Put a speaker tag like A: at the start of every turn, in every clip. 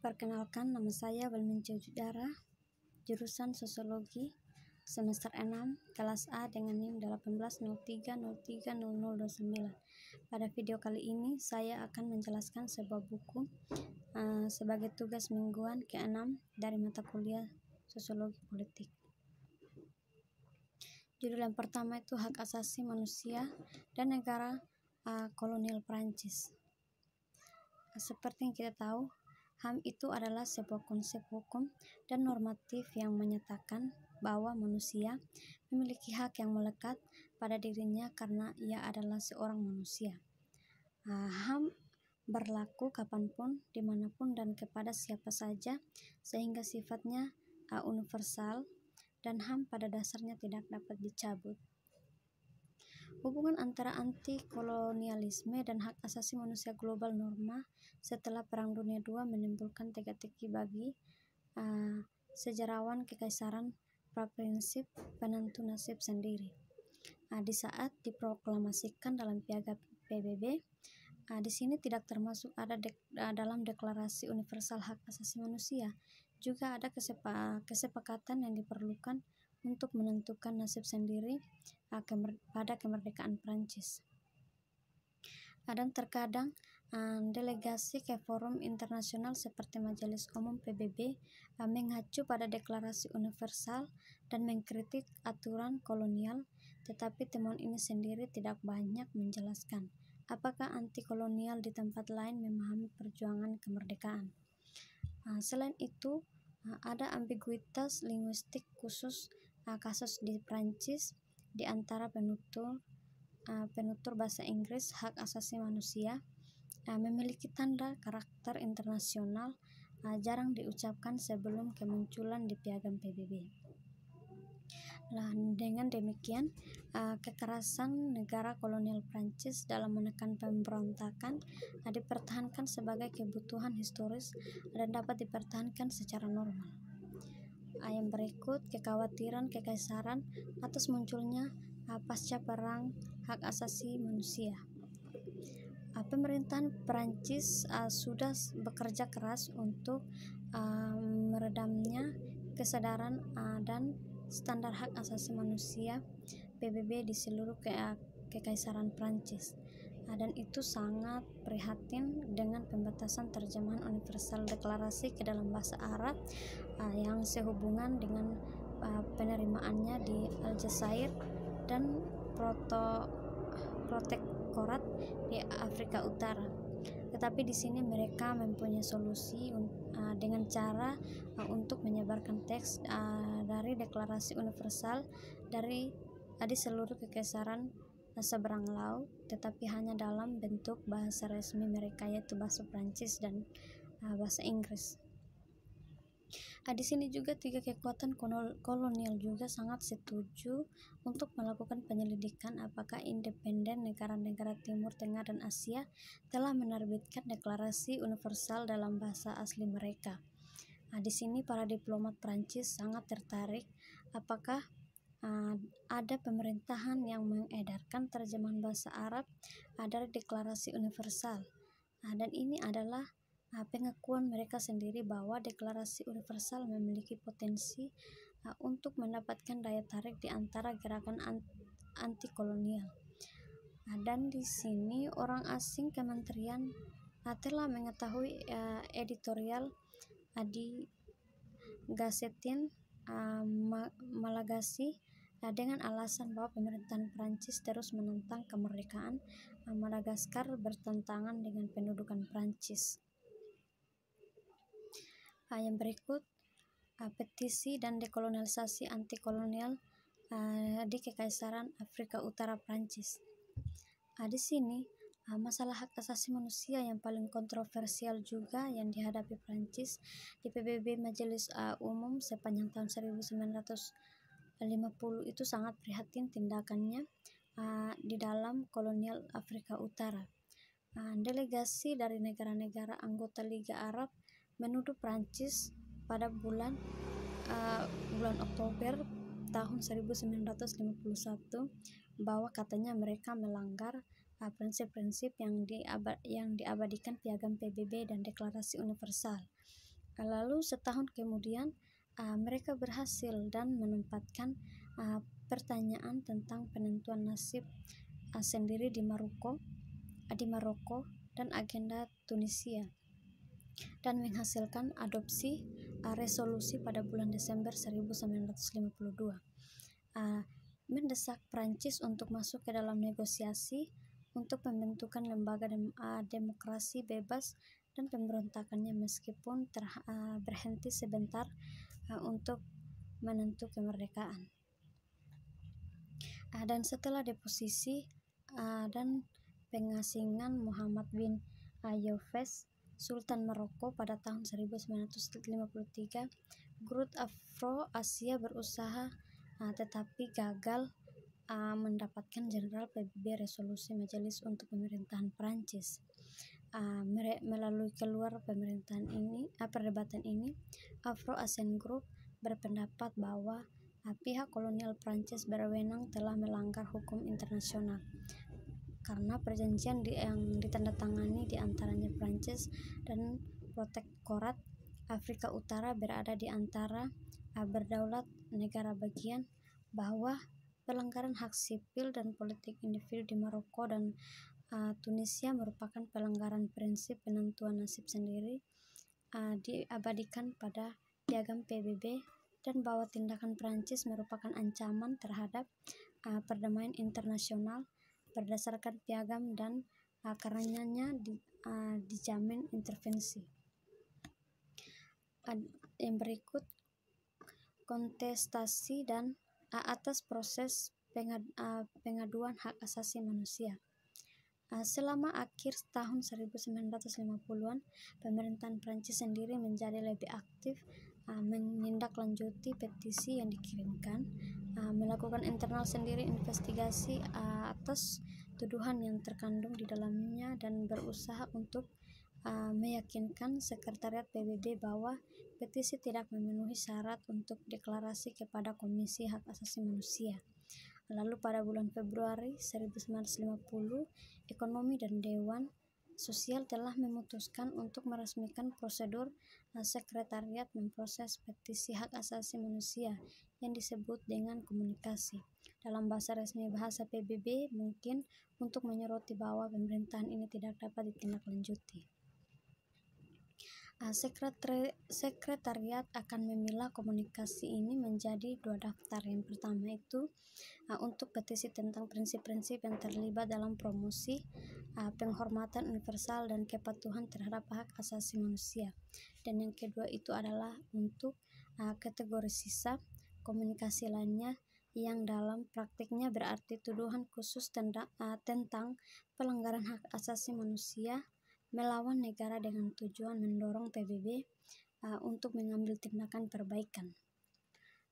A: Perkenalkan, nama saya Walminca Judara, jurusan Sosiologi, semester 6, kelas A dengan NIM 1803030029. Pada video kali ini, saya akan menjelaskan sebuah buku uh, sebagai tugas mingguan ke-6 dari mata kuliah Sosiologi Politik. Judul yang pertama itu Hak Asasi Manusia dan Negara uh, Kolonial Prancis. Seperti yang kita tahu, HAM itu adalah sebuah konsep hukum dan normatif yang menyatakan bahwa manusia memiliki hak yang melekat pada dirinya karena ia adalah seorang manusia. Uh, HAM berlaku kapan pun, di mana pun, dan kepada siapa saja, sehingga sifatnya uh, universal dan HAM pada dasarnya tidak dapat dicabut. Hubungan antara anti-kolonialisme dan hak asasi manusia global norma setelah Perang Dunia II menimbulkan teka-teki bagi uh, sejarawan kekaisaran praprinsip penentu nasib sendiri. Uh, di saat diproklamasikan dalam piagam PBB, uh, di sini tidak termasuk ada dek, uh, dalam deklarasi universal hak asasi manusia. Juga ada kesepa, kesepakatan yang diperlukan untuk menentukan nasib sendiri pada kemerdekaan Prancis. Dan terkadang uh, delegasi ke forum internasional seperti Majelis Umum PBB uh, mengacu pada deklarasi universal dan mengkritik aturan kolonial, tetapi temuan ini sendiri tidak banyak menjelaskan apakah anti kolonial di tempat lain memahami perjuangan kemerdekaan. Uh, selain itu, ada ambiguitas linguistik khusus uh, kasus di Prancis di antara penutur uh, penutur bahasa Inggris hak asasi manusia uh, memiliki tanda karakter internasional uh, jarang diucapkan sebelum kemunculan di piagam PBB. Nah, dengan demikian, uh, kekerasan negara kolonial Prancis dalam menekan pemberontakan uh, dipertahankan sebagai kebutuhan historis dan dapat dipertahankan secara normal yang berikut kekhawatiran kekaisaran atas munculnya uh, pasca perang hak asasi manusia. Uh, pemerintahan Perancis uh, sudah bekerja keras untuk uh, meredamnya kesadaran uh, dan standar hak asasi manusia PBB di seluruh ke kekaisaran Prancis dan itu sangat prihatin dengan pembatasan terjemahan universal deklarasi ke dalam bahasa Arab uh, yang sehubungan dengan uh, penerimaannya di Aljazair dan proto protektorat di Afrika Utara. Tetapi di sini mereka mempunyai solusi uh, dengan cara uh, untuk menyebarkan teks uh, dari deklarasi universal dari uh, di seluruh kekaisaran seberang laut, tetapi hanya dalam bentuk bahasa resmi mereka yaitu bahasa Prancis dan uh, bahasa Inggris. Nah, di sini juga tiga kekuatan kolonial juga sangat setuju untuk melakukan penyelidikan apakah independen negara-negara Timur Tengah dan Asia telah menerbitkan deklarasi universal dalam bahasa asli mereka. Nah, di sini para diplomat Prancis sangat tertarik apakah ada pemerintahan yang mengedarkan terjemahan bahasa Arab dari deklarasi universal. Uh, dan ini adalah uh, pengakuan mereka sendiri bahwa deklarasi universal memiliki potensi untuk mendapatkan daya tarik di antara gerakan anti kolonial. Uh, dan di sini orang asing kementerian uh, telah mengetahui editorial di Gazetin uh, Malagasi Nah, dengan alasan bahwa pemerintahan Prancis terus menentang kemerdekaan, Madagaskar bertentangan dengan pendudukan Prancis. Nah, yang berikut, uh, petisi dan dekolonialisasi anti kolonial uh, di Kekaisaran Afrika Utara Prancis. Uh, di sini, uh, masalah hak asasi manusia yang paling kontroversial juga yang dihadapi Prancis di PBB Majelis uh, Umum sepanjang tahun 1900 50 itu sangat prihatin tindakannya uh, di dalam kolonial Afrika Utara. Uh, delegasi dari negara-negara anggota Liga Arab menuduh Prancis pada bulan uh, bulan Oktober tahun 1951 bahwa katanya mereka melanggar prinsip-prinsip uh, yang yang diabadikan piagam PBB dan deklarasi universal. Lalu setahun kemudian uh, mereka berhasil dan menempatkan uh, pertanyaan tentang penentuan nasib uh, sendiri di Maroko, uh, di Maroko dan agenda Tunisia dan menghasilkan adopsi uh, resolusi pada bulan Desember 1952 uh, mendesak Prancis untuk masuk ke dalam negosiasi untuk pembentukan lembaga dem uh, demokrasi bebas dan pemberontakannya meskipun ter, uh, berhenti sebentar uh, untuk menentu kemerdekaan. Uh, dan setelah deposisi uh, dan pengasingan Muhammad bin Ayyofes Sultan Maroko pada tahun 1953, Grup Afro-Asia berusaha uh, tetapi gagal uh, mendapatkan Jenderal PBB resolusi Majelis untuk Pemerintahan Prancis. Uh, melalui keluar pemerintahan ini, uh, perdebatan ini, Afro ASEAN Group berpendapat bahwa uh, pihak kolonial Prancis berwenang telah melanggar hukum internasional. Karena perjanjian di, yang ditandatangani di antaranya Prancis dan Protektorat Afrika Utara berada di antara uh, berdaulat negara bagian bahwa pelanggaran hak sipil dan politik individu di Maroko dan uh, Tunisia merupakan pelanggaran prinsip penentuan nasib sendiri uh, diabadikan pada piagam PBB dan bahwa tindakan Prancis merupakan ancaman terhadap uh, perdamaian internasional berdasarkan piagam dan uh, karenanya di, uh, dijamin intervensi. Uh, yang berikut kontestasi dan atas proses pengaduan hak asasi manusia. Selama akhir tahun 1950-an, pemerintahan Prancis sendiri menjadi lebih aktif menindaklanjuti petisi yang dikirimkan, melakukan internal sendiri investigasi atas tuduhan yang terkandung di dalamnya dan berusaha untuk meyakinkan Sekretariat PBB bahwa petisi tidak memenuhi syarat untuk deklarasi kepada Komisi Hak Asasi Manusia. Lalu pada bulan Februari 1950, Ekonomi dan Dewan Sosial telah memutuskan untuk meresmikan prosedur uh, sekretariat memproses petisi hak asasi manusia yang disebut dengan komunikasi. Dalam bahasa resmi bahasa PBB mungkin untuk menyoroti bahwa pemerintahan ini tidak dapat ditindaklanjuti. Uh, sekretariat akan memilah komunikasi ini menjadi dua daftar. Yang pertama itu uh, untuk petisi tentang prinsip-prinsip yang terlibat dalam promosi uh, penghormatan universal dan kepatuhan terhadap hak asasi manusia. Dan yang kedua itu adalah untuk kategori sisa komunikasi lainnya yang dalam praktiknya berarti tuduhan khusus tentang pelanggaran hak asasi manusia melawan negara dengan tujuan mendorong PBB uh, untuk mengambil tindakan perbaikan.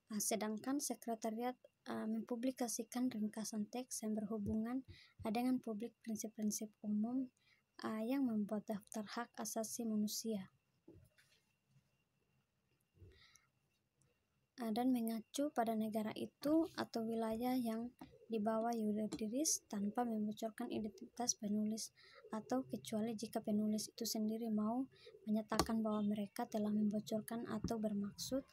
A: Uh, sedangkan sekretariat uh, mempublikasikan ringkasan teks yang berhubungan uh, dengan publik prinsip-prinsip umum uh, yang membuat daftar hak asasi manusia. Dan mengacu pada negara itu atau wilayah yang dibawa yuridis tanpa membocorkan identitas penulis atau kecuali jika penulis itu sendiri mau menyatakan bahwa mereka telah membocorkan atau bermaksud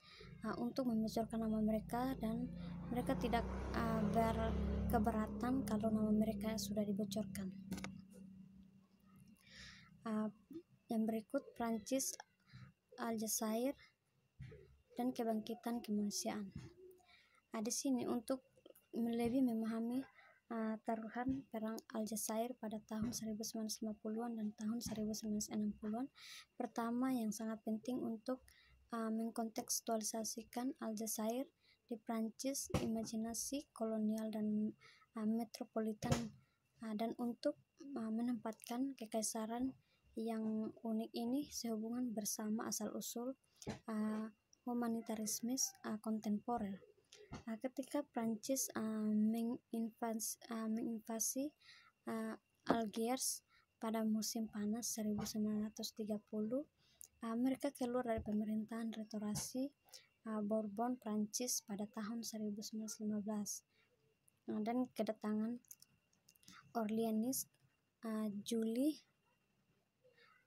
A: uh, untuk membocorkan nama mereka dan mereka tidak uh, berkeberatan kalau nama mereka sudah dibocorkan. Uh, yang berikut Prancis, Aljazair, dan kebangkitan kemanusiaan. Di sini untuk lebih memahami uh, taruhan perang Aljazair pada tahun 1950-an dan tahun 1960-an. Pertama yang sangat penting untuk uh, mengkontekstualisasikan Aljazair di Prancis, imajinasi kolonial dan uh, metropolitan uh, dan untuk uh, menempatkan kekaisaran yang unik ini sehubungan bersama asal-usul uh, humanitarisme uh, kontemporer. Uh, ketika Prancis uh, menginvasi, uh, menginvasi uh, Algiers pada musim panas 1930, uh, mereka keluar dari pemerintahan restorasi uh, Bourbon Prancis pada tahun 1915 uh, dan kedatangan Orleanis uh, Juli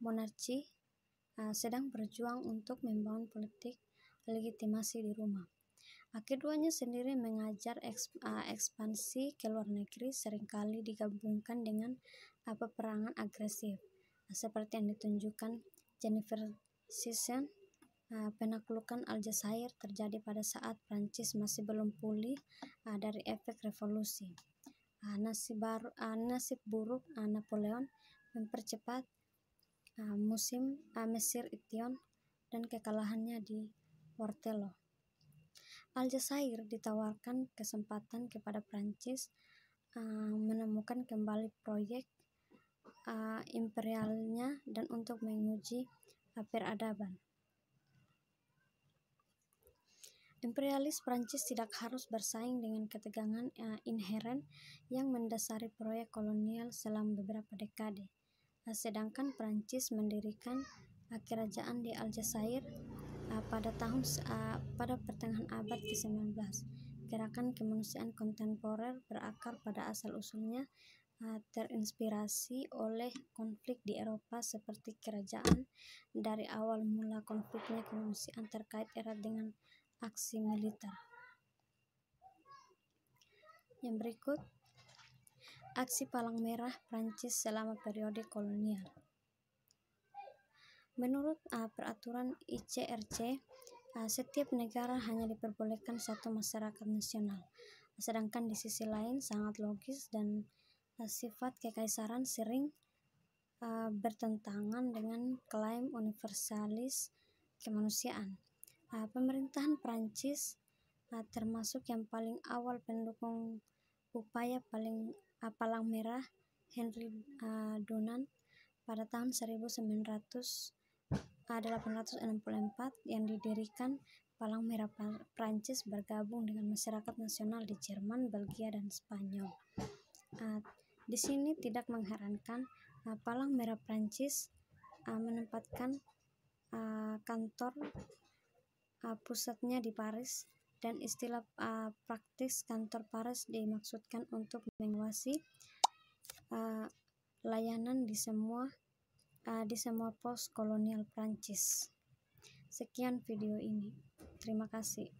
A: monarki uh, sedang berjuang untuk membangun politik legitimasi di rumah. Keduanya sendiri mengajar uh, ekspansi ke luar negeri sering kali digabungkan dengan uh, peperangan agresif, uh, seperti yang ditunjukkan Jennifer Sisson Uh, penaklukan Aljazair terjadi pada saat Prancis masih belum pulih dari efek revolusi. Nasib, baru, nasib buruk Napoleon mempercepat musim Mesir Ition dan kekalahannya di Waterloo. Aljazair ditawarkan kesempatan kepada Prancis uh, menemukan kembali proyek uh, imperialnya dan untuk menguji uh, peradaban. Imperialis Prancis tidak harus bersaing dengan ketegangan uh, inheren yang mendasari proyek kolonial selama beberapa dekade. Uh, sedangkan Prancis mendirikan uh, kerajaan di Aljazair uh, pada tahun uh, pada pertengahan abad ke-19. Gerakan kemanusiaan kontemporer berakar pada asal-usulnya uh, terinspirasi oleh konflik di Eropa seperti kerajaan dari awal mula konfliknya kemanusiaan terkait erat dengan aksi militer. Yang berikut, aksi palang merah Prancis selama periode kolonial. Menurut uh, peraturan ICRC, uh, setiap negara hanya diperbolehkan satu masyarakat nasional. Sedangkan di sisi lain sangat logis dan uh, sifat kekaisaran sering uh, bertentangan dengan klaim universalis kemanusiaan. Uh, pemerintahan Prancis uh, termasuk yang paling awal pendukung upaya paling uh, palang merah Henry uh, Dunant pada tahun 1900 1864 yang didirikan Palang Merah Prancis bergabung dengan masyarakat nasional di Jerman, Belgia, dan Spanyol. Uh, di sini tidak mengherankan uh, Palang Merah Prancis uh, menempatkan uh, kantor uh, pusatnya di Paris dan istilah uh, praktis kantor Paris dimaksudkan untuk menguasai uh, layanan di semua uh, di semua pos kolonial Prancis. Sekian video ini. Terima kasih.